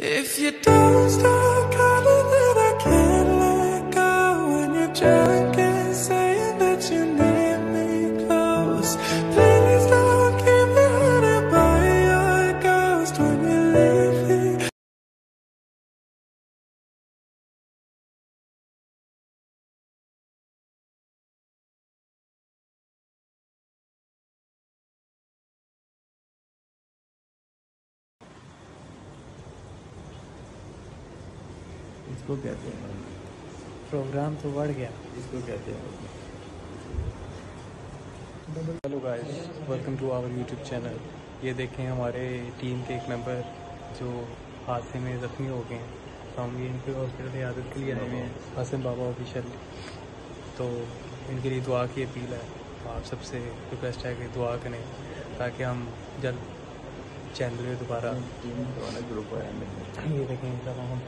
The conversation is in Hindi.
If you don't stop calling, then I can't let go. When you're drunk and saying that you need me close, please don't keep me haunted by your ghost when इसको कहते हैं। प्रोग्राम तो बढ़ गया। इसको कहते हैं। Hello guys welcome to our YouTube channel ये देखें हमारे टीम के एक मेंबर जो हादसे में ज़ख्मी हो गए हैं। तो हम ये इनके हॉस्पिटल इयादत के लिए आए हुए हैं हसन बाबा ऑफिशियल तो इनके लिए दुआ की अपील है। तो आप सबसे रिक्वेस्ट है कि दुआ करें ताकि हम जल्द चैनल में दोबारा टीम वाला ग्रुप है मेरे ये देखें इनका हम